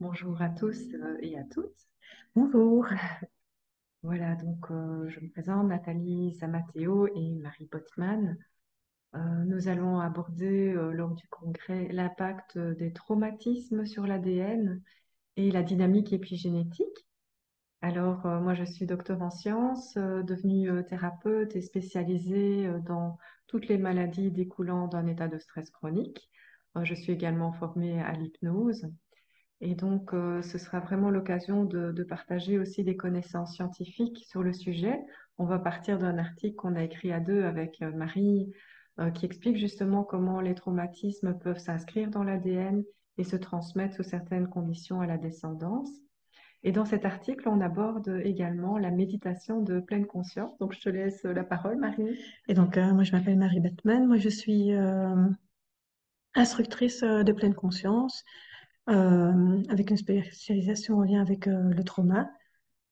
Bonjour à tous euh, et à toutes. Bonjour. Voilà, donc euh, je me présente Nathalie Zamateo et Marie Botman. Euh, nous allons aborder lors du congrès l'impact des traumatismes sur l'ADN et la dynamique épigénétique. Alors, moi, je suis docteur en sciences, devenue thérapeute et spécialisée dans toutes les maladies découlant d'un état de stress chronique. je suis également formée à l'hypnose. Et donc, euh, ce sera vraiment l'occasion de, partager aussi des connaissances scientifiques sur le sujet. On va partir d'un article qu'on a écrit à deux avec euh, Marie, euh, qui explique justement comment les traumatismes peuvent s'inscrire dans l'ADN et se transmettre sous certaines conditions à la descendance. Et dans cet article, on aborde également la méditation de pleine conscience. Donc, je te laisse la parole, Marie. Et donc, moi, je m'appelle Marie Batman. Moi, je suis instructrice de pleine conscience. Euh, avec une spécialisation en lien avec euh, le trauma.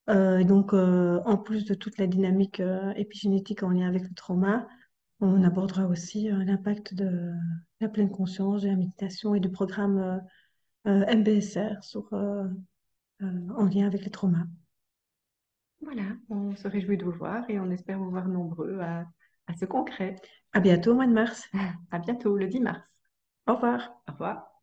Euh, donc, en plus de toute la dynamique épigénétique en lien avec le trauma, on abordera aussi l'impact de la pleine conscience, de la méditation et du programme MBSR sur, en lien avec le trauma. Voilà, on se réjouit de vous voir et on espère vous voir nombreux à, à ce concret. À bientôt au mois de mars. À bientôt, le 10 mars. Au revoir. Au revoir.